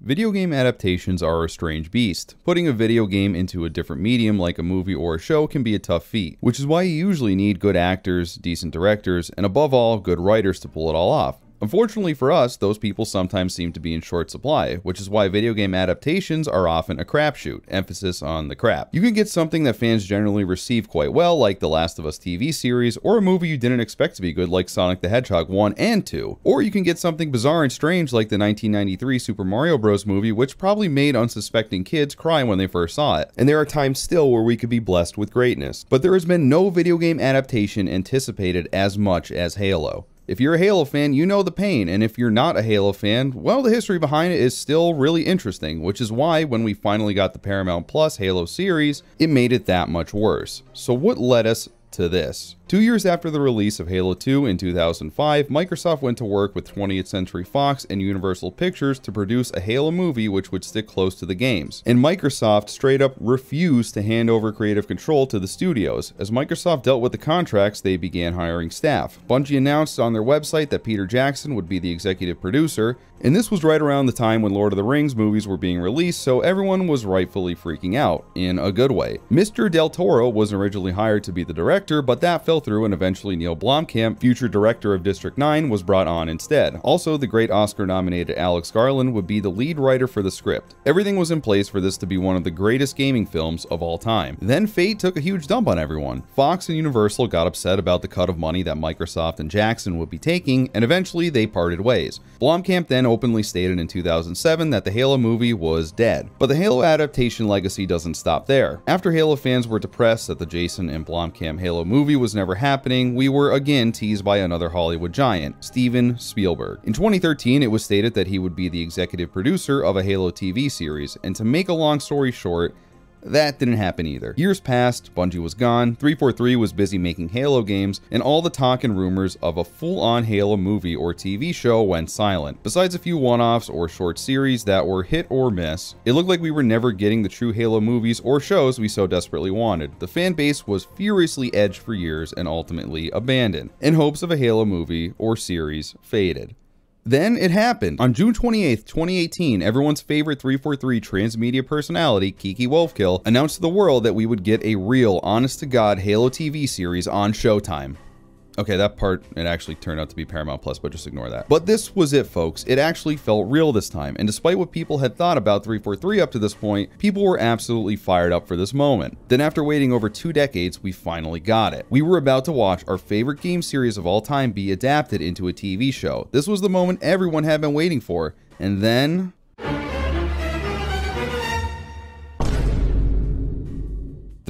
Video game adaptations are a strange beast. Putting a video game into a different medium like a movie or a show can be a tough feat, which is why you usually need good actors, decent directors, and above all, good writers to pull it all off. Unfortunately for us, those people sometimes seem to be in short supply, which is why video game adaptations are often a crapshoot, emphasis on the crap. You can get something that fans generally receive quite well, like The Last of Us TV series, or a movie you didn't expect to be good, like Sonic the Hedgehog 1 and 2. Or you can get something bizarre and strange, like the 1993 Super Mario Bros. movie, which probably made unsuspecting kids cry when they first saw it. And there are times still where we could be blessed with greatness. But there has been no video game adaptation anticipated as much as Halo. If you're a Halo fan, you know the pain, and if you're not a Halo fan, well, the history behind it is still really interesting, which is why when we finally got the Paramount Plus Halo series, it made it that much worse. So what led us to this? Two years after the release of Halo 2 in 2005, Microsoft went to work with 20th Century Fox and Universal Pictures to produce a Halo movie which would stick close to the games. And Microsoft straight up refused to hand over creative control to the studios. As Microsoft dealt with the contracts, they began hiring staff. Bungie announced on their website that Peter Jackson would be the executive producer, and this was right around the time when Lord of the Rings movies were being released, so everyone was rightfully freaking out, in a good way. Mr. Del Toro was originally hired to be the director, but that fell through and eventually Neil Blomkamp, future director of District 9, was brought on instead. Also, the great Oscar-nominated Alex Garland would be the lead writer for the script. Everything was in place for this to be one of the greatest gaming films of all time. Then fate took a huge dump on everyone. Fox and Universal got upset about the cut of money that Microsoft and Jackson would be taking, and eventually they parted ways. Blomkamp then openly stated in 2007 that the Halo movie was dead. But the Halo adaptation legacy doesn't stop there. After Halo fans were depressed that the Jackson and Blomkamp Halo movie was never happening, we were again teased by another Hollywood giant, Steven Spielberg. In 2013, it was stated that he would be the executive producer of a Halo TV series, and to make a long story short, that didn't happen either. Years passed, Bungie was gone, 343 was busy making Halo games, and all the talk and rumors of a full-on Halo movie or TV show went silent. Besides a few one-offs or short series that were hit or miss, it looked like we were never getting the true Halo movies or shows we so desperately wanted. The fan base was furiously edged for years and ultimately abandoned, in hopes of a Halo movie or series faded. Then it happened. On June 28, 2018, everyone's favorite 343 transmedia personality, Kiki Wolfkill, announced to the world that we would get a real, honest-to-God Halo TV series on Showtime. Okay, that part, it actually turned out to be Paramount Plus, but just ignore that. But this was it, folks. It actually felt real this time, and despite what people had thought about 343 up to this point, people were absolutely fired up for this moment. Then after waiting over two decades, we finally got it. We were about to watch our favorite game series of all time be adapted into a TV show. This was the moment everyone had been waiting for, and then...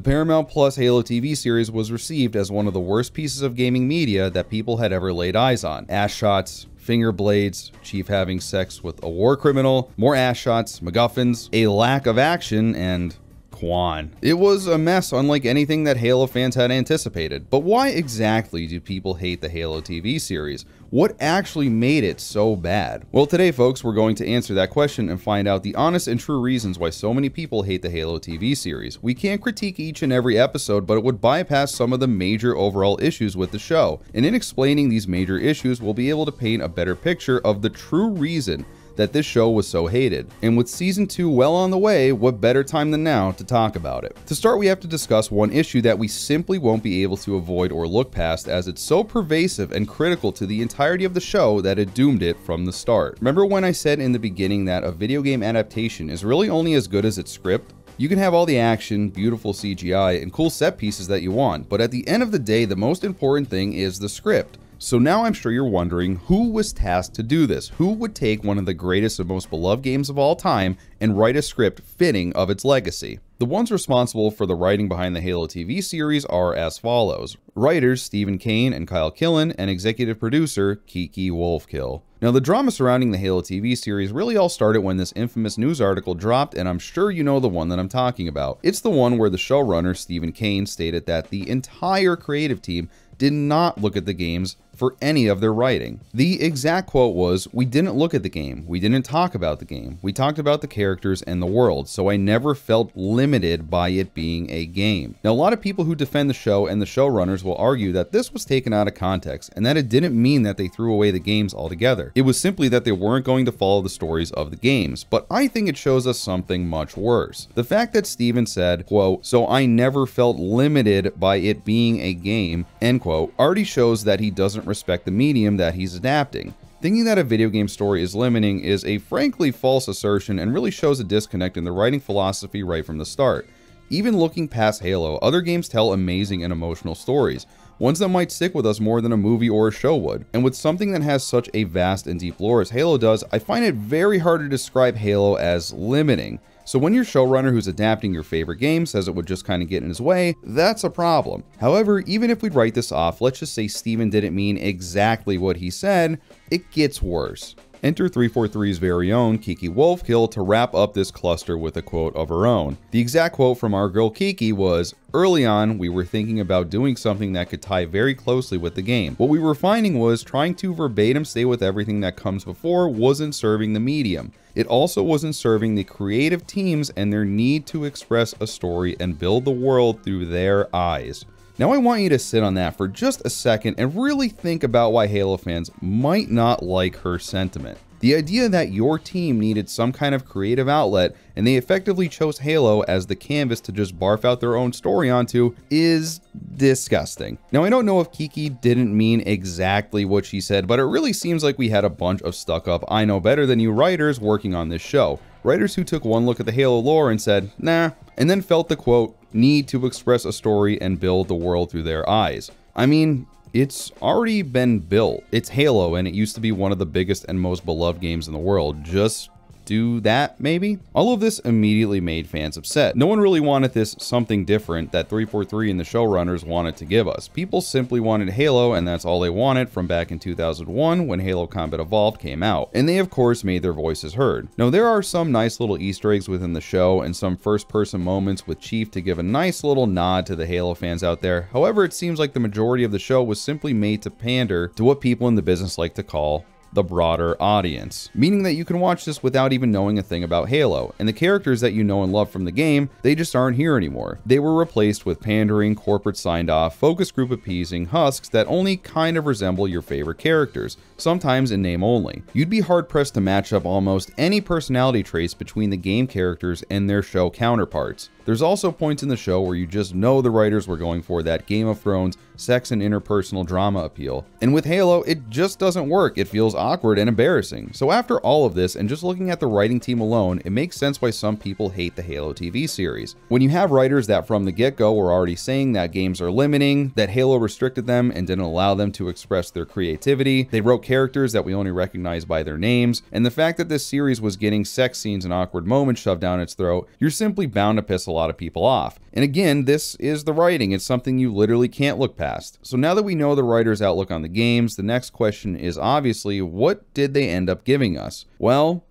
Paramount Plus Halo TV series was received as one of the worst pieces of gaming media that people had ever laid eyes on. Ass shots, finger blades, Chief having sex with a war criminal, more ass shots, MacGuffins, a lack of action, and Kwan. It was a mess unlike anything that Halo fans had anticipated. But why exactly do people hate the Halo TV series? What actually made it so bad? Well, today, folks, we're going to answer that question and find out the honest and true reasons why so many people hate the Halo TV series. We can't critique each and every episode, but it would bypass some of the major overall issues with the show. And in explaining these major issues, we'll be able to paint a better picture of the true reason that this show was so hated. And with season 2 well on the way, what better time than now to talk about it? To start, we have to discuss one issue that we simply won't be able to avoid or look past as it's so pervasive and critical to the entirety of the show that it doomed it from the start. Remember when I said in the beginning that a video game adaptation is really only as good as its script? You can have all the action, beautiful CGI, and cool set pieces that you want, but at the end of the day, the most important thing is the script. So now I'm sure you're wondering who was tasked to do this? Who would take one of the greatest and most beloved games of all time and write a script fitting of its legacy? The ones responsible for the writing behind the Halo TV series are as follows. Writers Steven Kane and Kyle Killen, and executive producer Kiki Wolfkill. Now, the drama surrounding the Halo TV series really all started when this infamous news article dropped, and I'm sure you know the one that I'm talking about. It's the one where the showrunner, Steven Kane, stated that the entire creative team did not look at the games for any of their writing. The exact quote was, We didn't look at the game, we didn't talk about the game, we talked about the characters and the world, so I never felt limited by it being a game. Now, a lot of people who defend the show and the showrunners will argue that this was taken out of context and that it didn't mean that they threw away the games altogether. It was simply that they weren't going to follow the stories of the games, but I think it shows us something much worse. The fact that Steven said, quote, so I never felt limited by it being a game, end quote, already shows that he doesn't respect the medium that he's adapting. Thinking that a video game story is limiting is a frankly false assertion and really shows a disconnect in the writing philosophy right from the start. Even looking past Halo, other games tell amazing and emotional stories, ones that might stick with us more than a movie or a show would. And with something that has such a vast and deep lore as Halo does, I find it very hard to describe Halo as limiting. So when your showrunner who's adapting your favorite game says it would just kind of get in his way, that's a problem. However, even if we write this off, let's just say Steven didn't mean exactly what he said, it gets worse. Enter 343's very own Kiki Wolfkill to wrap up this cluster with a quote of her own. The exact quote from our girl Kiki was, Early on, we were thinking about doing something that could tie very closely with the game. What we were finding was trying to verbatim stay with everything that comes before wasn't serving the medium. It also wasn't serving the creative teams and their need to express a story and build the world through their eyes. Now I want you to sit on that for just a second and really think about why Halo fans might not like her sentiment. The idea that your team needed some kind of creative outlet and they effectively chose Halo as the canvas to just barf out their own story onto is disgusting. Now, I don't know if Kiki didn't mean exactly what she said, but it really seems like we had a bunch of stuck up I know better than you writers working on this show. Writers who took one look at the Halo lore and said, nah, and then felt the quote, need to express a story and build the world through their eyes. I mean, it's already been built. It's Halo, and it used to be one of the biggest and most beloved games in the world. Just do that, maybe? All of this immediately made fans upset. No one really wanted this something different that 343 and the showrunners wanted to give us. People simply wanted Halo, and that's all they wanted from back in 2001 when Halo Combat Evolved came out. And they, of course, made their voices heard. Now, there are some nice little Easter eggs within the show and some first person moments with Chief to give a nice little nod to the Halo fans out there. However, it seems like the majority of the show was simply made to pander to what people in the business like to call the broader audience, meaning that you can watch this without even knowing a thing about Halo, and the characters that you know and love from the game, they just aren't here anymore. They were replaced with pandering, corporate signed off, focus group appeasing husks that only kind of resemble your favorite characters, sometimes in name only. You'd be hard pressed to match up almost any personality traits between the game characters and their show counterparts. There's also points in the show where you just know the writers were going for that Game of Thrones sex and interpersonal drama appeal. And with Halo, it just doesn't work. It feels awkward and embarrassing. So after all of this, and just looking at the writing team alone, it makes sense why some people hate the Halo TV series. When you have writers that from the get-go were already saying that games are limiting, that Halo restricted them and didn't allow them to express their creativity, they wrote characters that we only recognize by their names, and the fact that this series was getting sex scenes and awkward moments shoved down its throat, you're simply bound to piss a lot of people off. And again, this is the writing. It's something you literally can't look past. So now that we know the writer's outlook on the games, the next question is obviously, what did they end up giving us? Well,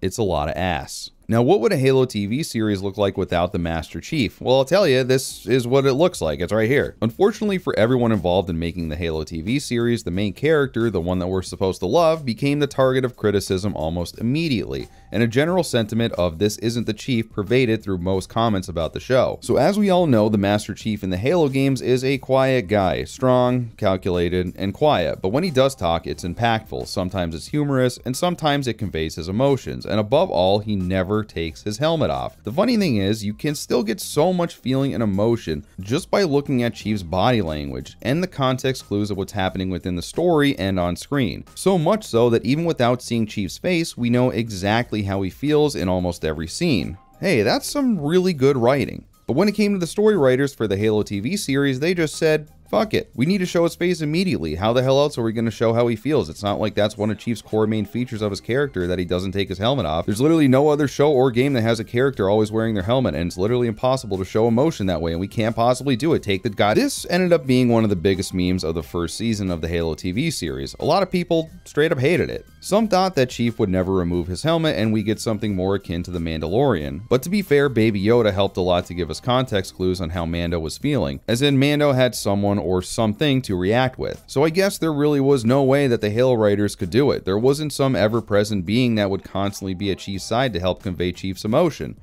it's a lot of ass. Now, what would a Halo TV series look like without the Master Chief? Well, I'll tell you, this is what it looks like. It's right here. Unfortunately for everyone involved in making the Halo TV series, the main character, the one that we're supposed to love, became the target of criticism almost immediately, and a general sentiment of this isn't the Chief pervaded through most comments about the show. So as we all know, the Master Chief in the Halo games is a quiet guy, strong, calculated, and quiet, but when he does talk, it's impactful. Sometimes it's humorous, and sometimes it conveys his emotions, and above all, he never takes his helmet off. The funny thing is, you can still get so much feeling and emotion just by looking at Chief's body language and the context clues of what's happening within the story and on screen. So much so that even without seeing Chief's face, we know exactly how he feels in almost every scene. Hey, that's some really good writing. But when it came to the story writers for the Halo TV series, they just said, Fuck it. We need to show his face immediately. How the hell else are we going to show how he feels? It's not like that's one of Chief's core main features of his character that he doesn't take his helmet off. There's literally no other show or game that has a character always wearing their helmet, and it's literally impossible to show emotion that way, and we can't possibly do it. Take the guy. This ended up being one of the biggest memes of the first season of the Halo TV series. A lot of people straight up hated it. Some thought that Chief would never remove his helmet and we get something more akin to the Mandalorian. But to be fair, Baby Yoda helped a lot to give us context clues on how Mando was feeling, as in Mando had someone or something to react with. So I guess there really was no way that the Halo writers could do it. There wasn't some ever-present being that would constantly be at Chief's side to help convey Chief's emotion.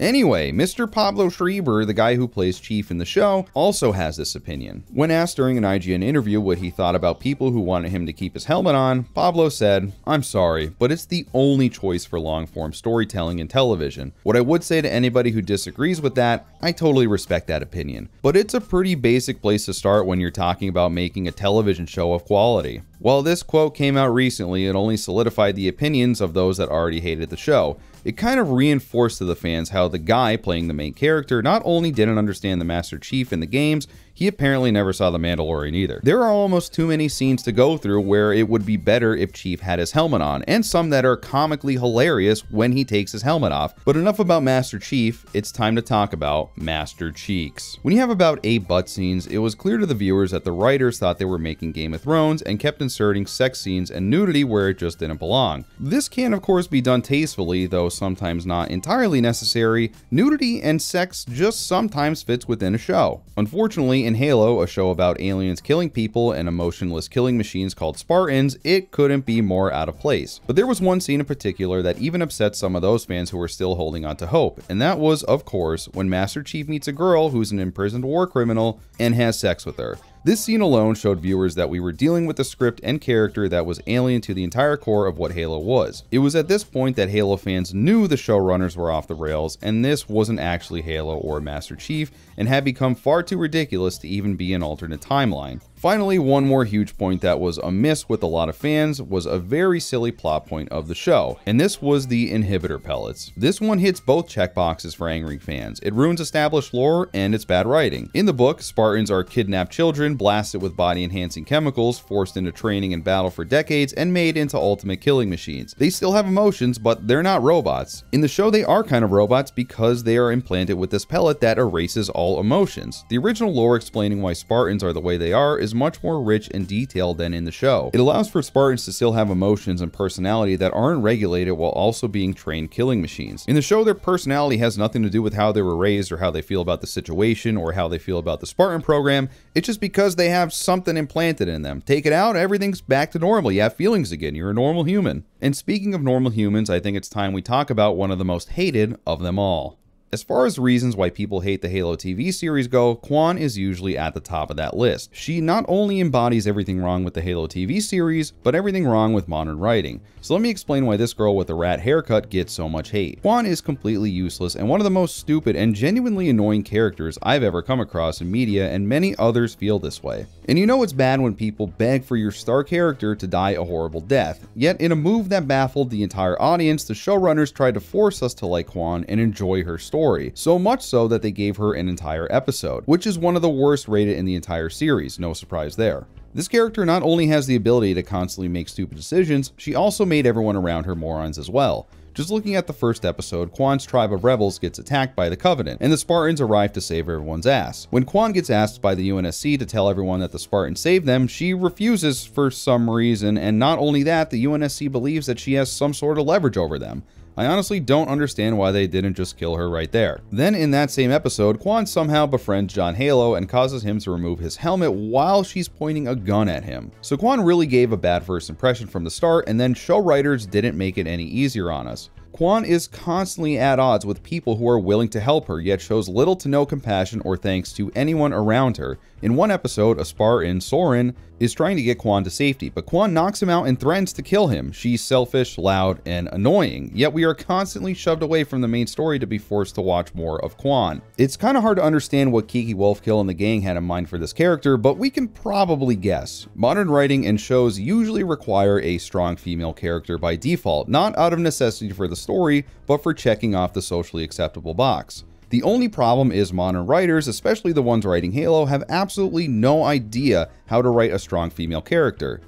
Anyway, Mr. Pablo Schreiber, the guy who plays Chief in the show, also has this opinion. When asked during an IGN interview what he thought about people who wanted him to keep his helmet on, Pablo said, I'm sorry, but it's the only choice for long form storytelling in television. What I would say to anybody who disagrees with that, I totally respect that opinion. But it's a pretty basic place to start when you're talking about making a television show of quality. While this quote came out recently, it only solidified the opinions of those that already hated the show. It kind of reinforced to the fans how the guy playing the main character not only didn't understand the Master Chief in the games, he apparently never saw The Mandalorian either. There are almost too many scenes to go through where it would be better if Chief had his helmet on, and some that are comically hilarious when he takes his helmet off. But enough about Master Chief, it's time to talk about Master Cheeks. When you have about eight butt scenes, it was clear to the viewers that the writers thought they were making Game of Thrones and kept inserting sex scenes and nudity where it just didn't belong. This can of course be done tastefully, though sometimes not entirely necessary. Nudity and sex just sometimes fits within a show. Unfortunately, in Halo, a show about aliens killing people and emotionless killing machines called Spartans, it couldn't be more out of place. But there was one scene in particular that even upset some of those fans who were still holding on to hope, and that was, of course, when Master Chief meets a girl who's an imprisoned war criminal and has sex with her. This scene alone showed viewers that we were dealing with a script and character that was alien to the entire core of what Halo was. It was at this point that Halo fans knew the showrunners were off the rails, and this wasn't actually Halo or Master Chief, and had become far too ridiculous to even be an alternate timeline. Finally, one more huge point that was amiss with a lot of fans was a very silly plot point of the show, and this was the inhibitor pellets. This one hits both checkboxes for angry fans. It ruins established lore and it's bad writing. In the book, Spartans are kidnapped children, blasted with body enhancing chemicals, forced into training and battle for decades, and made into ultimate killing machines. They still have emotions, but they're not robots. In the show, they are kind of robots because they are implanted with this pellet that erases all emotions. The original lore explaining why Spartans are the way they are is much more rich and detailed than in the show. It allows for Spartans to still have emotions and personality that aren't regulated while also being trained killing machines. In the show, their personality has nothing to do with how they were raised or how they feel about the situation or how they feel about the Spartan program. It's just because they have something implanted in them. Take it out, everything's back to normal. You have feelings again. You're a normal human. And speaking of normal humans, I think it's time we talk about one of the most hated of them all. As far as reasons why people hate the Halo TV series go, Kwan is usually at the top of that list. She not only embodies everything wrong with the Halo TV series, but everything wrong with modern writing. So let me explain why this girl with the rat haircut gets so much hate. Kwan is completely useless and one of the most stupid and genuinely annoying characters I've ever come across in media and many others feel this way. And you know it's bad when people beg for your star character to die a horrible death. Yet in a move that baffled the entire audience, the showrunners tried to force us to like Kwan and enjoy her story story, so much so that they gave her an entire episode, which is one of the worst rated in the entire series, no surprise there. This character not only has the ability to constantly make stupid decisions, she also made everyone around her morons as well. Just looking at the first episode, Kwan's tribe of rebels gets attacked by the Covenant, and the Spartans arrive to save everyone's ass. When Kwan gets asked by the UNSC to tell everyone that the Spartans saved them, she refuses for some reason, and not only that, the UNSC believes that she has some sort of leverage over them. I honestly don't understand why they didn't just kill her right there. Then in that same episode, Kwan somehow befriends John Halo and causes him to remove his helmet while she's pointing a gun at him. So Kwan really gave a bad first impression from the start and then show writers didn't make it any easier on us. Kwan is constantly at odds with people who are willing to help her, yet shows little to no compassion or thanks to anyone around her. In one episode, a Spartan, Soren, is trying to get Kwan to safety, but Kwan knocks him out and threatens to kill him. She's selfish, loud, and annoying, yet we are constantly shoved away from the main story to be forced to watch more of Kwan. It's kind of hard to understand what Kiki Wolfkill and the gang had in mind for this character, but we can probably guess. Modern writing and shows usually require a strong female character by default, not out of necessity for the story, but for checking off the socially acceptable box. The only problem is modern writers, especially the ones writing Halo, have absolutely no idea how to write a strong female character.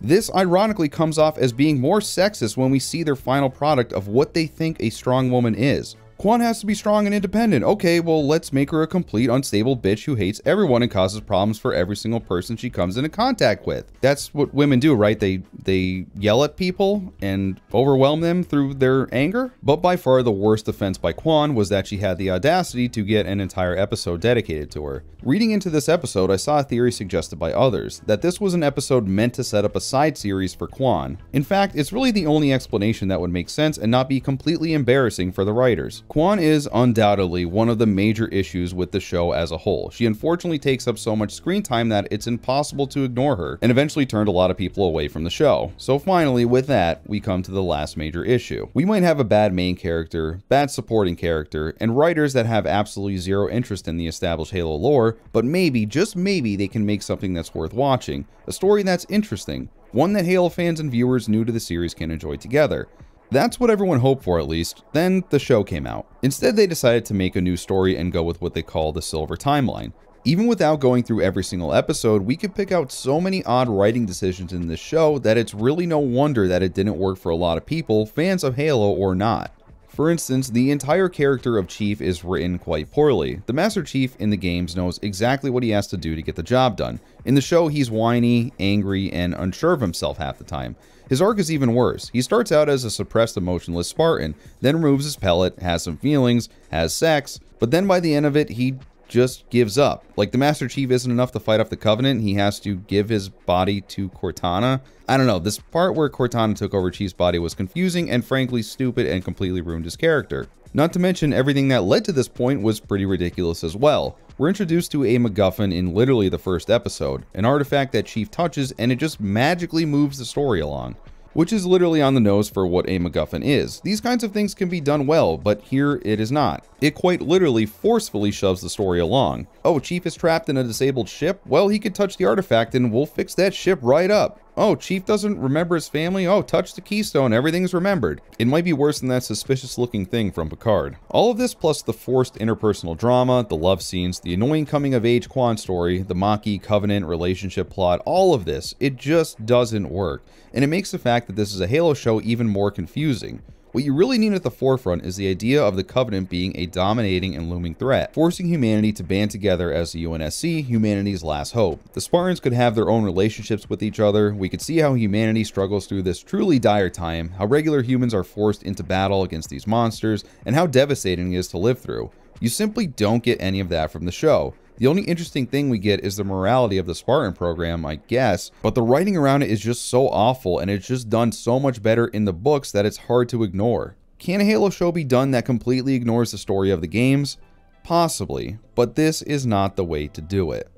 This ironically comes off as being more sexist when we see their final product of what they think a strong woman is. Kwan has to be strong and independent. Okay, well, let's make her a complete unstable bitch who hates everyone and causes problems for every single person she comes into contact with. That's what women do, right? They they yell at people and overwhelm them through their anger. But by far the worst offense by Kwan was that she had the audacity to get an entire episode dedicated to her. Reading into this episode, I saw a theory suggested by others that this was an episode meant to set up a side series for Kwan. In fact, it's really the only explanation that would make sense and not be completely embarrassing for the writers. Kwan is undoubtedly one of the major issues with the show as a whole. She unfortunately takes up so much screen time that it's impossible to ignore her, and eventually turned a lot of people away from the show. So finally, with that, we come to the last major issue. We might have a bad main character, bad supporting character, and writers that have absolutely zero interest in the established Halo lore, but maybe, just maybe, they can make something that's worth watching, a story that's interesting, one that Halo fans and viewers new to the series can enjoy together. That's what everyone hoped for at least, then the show came out. Instead they decided to make a new story and go with what they call the Silver Timeline. Even without going through every single episode, we could pick out so many odd writing decisions in this show that it's really no wonder that it didn't work for a lot of people, fans of Halo or not. For instance, the entire character of Chief is written quite poorly. The Master Chief in the games knows exactly what he has to do to get the job done. In the show, he's whiny, angry, and unsure of himself half the time. His arc is even worse. He starts out as a suppressed, emotionless Spartan, then removes his pellet, has some feelings, has sex, but then by the end of it, he just gives up. Like the Master Chief isn't enough to fight off the Covenant, he has to give his body to Cortana. I don't know, this part where Cortana took over Chief's body was confusing and frankly stupid and completely ruined his character. Not to mention everything that led to this point was pretty ridiculous as well. We're introduced to a MacGuffin in literally the first episode, an artifact that Chief touches and it just magically moves the story along which is literally on the nose for what a MacGuffin is. These kinds of things can be done well, but here it is not. It quite literally forcefully shoves the story along. Oh, Chief is trapped in a disabled ship? Well, he could touch the artifact and we'll fix that ship right up. Oh, Chief doesn't remember his family? Oh, touch the keystone, everything's remembered. It might be worse than that suspicious looking thing from Picard. All of this plus the forced interpersonal drama, the love scenes, the annoying coming of age Kwan story, the Makee Covenant relationship plot, all of this, it just doesn't work. And it makes the fact that this is a Halo show even more confusing. What you really need at the forefront is the idea of the Covenant being a dominating and looming threat, forcing humanity to band together as the UNSC, humanity's last hope. The Spartans could have their own relationships with each other, we could see how humanity struggles through this truly dire time, how regular humans are forced into battle against these monsters, and how devastating it is to live through. You simply don't get any of that from the show. The only interesting thing we get is the morality of the Spartan program, I guess, but the writing around it is just so awful and it's just done so much better in the books that it's hard to ignore. Can a Halo show be done that completely ignores the story of the games? Possibly, but this is not the way to do it.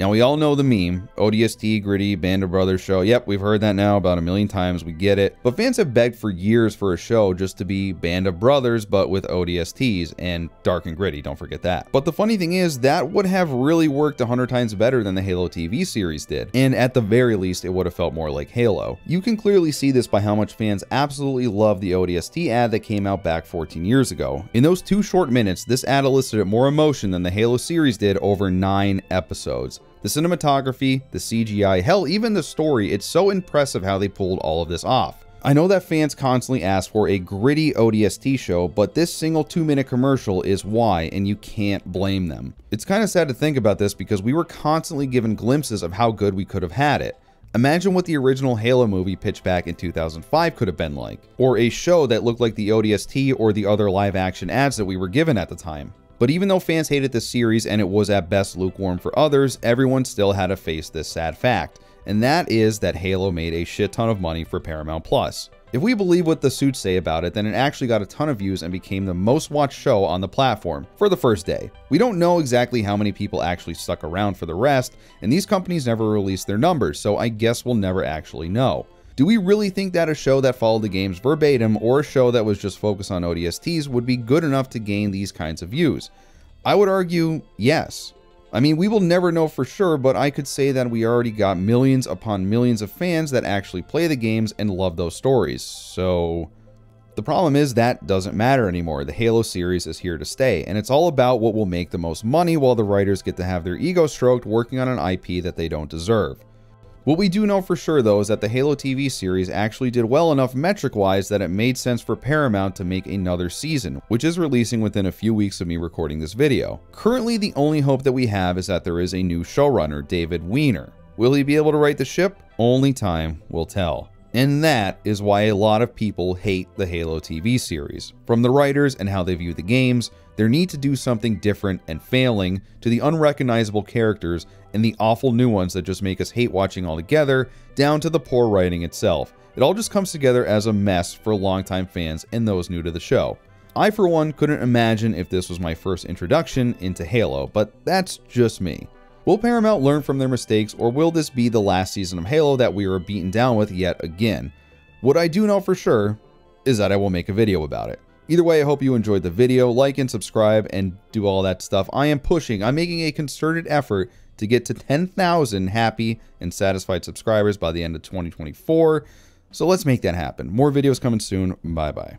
Now, we all know the meme ODST, gritty, Band of Brothers show. Yep, we've heard that now about a million times. We get it. But fans have begged for years for a show just to be Band of Brothers, but with ODSTs and dark and gritty. Don't forget that. But the funny thing is, that would have really worked 100 times better than the Halo TV series did. And at the very least, it would have felt more like Halo. You can clearly see this by how much fans absolutely love the ODST ad that came out back 14 years ago. In those two short minutes, this ad elicited more emotion than the Halo series did over nine episodes. The cinematography, the CGI, hell, even the story, it's so impressive how they pulled all of this off. I know that fans constantly ask for a gritty ODST show, but this single two minute commercial is why, and you can't blame them. It's kind of sad to think about this because we were constantly given glimpses of how good we could have had it. Imagine what the original Halo movie pitched back in 2005 could have been like, or a show that looked like the ODST or the other live action ads that we were given at the time. But even though fans hated the series and it was at best lukewarm for others, everyone still had to face this sad fact, and that is that Halo made a shit ton of money for Paramount Plus. If we believe what the suits say about it, then it actually got a ton of views and became the most watched show on the platform for the first day. We don't know exactly how many people actually stuck around for the rest, and these companies never released their numbers, so I guess we'll never actually know. Do we really think that a show that followed the games verbatim or a show that was just focused on ODSTs would be good enough to gain these kinds of views? I would argue yes. I mean, we will never know for sure, but I could say that we already got millions upon millions of fans that actually play the games and love those stories. So, the problem is that doesn't matter anymore. The Halo series is here to stay, and it's all about what will make the most money while the writers get to have their ego stroked working on an IP that they don't deserve. What we do know for sure though is that the Halo TV series actually did well enough metric wise that it made sense for Paramount to make another season, which is releasing within a few weeks of me recording this video. Currently the only hope that we have is that there is a new showrunner, David Wiener. Will he be able to right the ship? Only time will tell. And that is why a lot of people hate the Halo TV series. From the writers and how they view the games, their need to do something different and failing, to the unrecognizable characters and the awful new ones that just make us hate watching altogether, down to the poor writing itself. It all just comes together as a mess for longtime fans and those new to the show. I, for one, couldn't imagine if this was my first introduction into Halo, but that's just me. Will Paramount learn from their mistakes, or will this be the last season of Halo that we are beaten down with yet again? What I do know for sure is that I will make a video about it. Either way, I hope you enjoyed the video. Like and subscribe and do all that stuff. I am pushing, I'm making a concerted effort to get to 10,000 happy and satisfied subscribers by the end of 2024. So let's make that happen. More videos coming soon. Bye bye.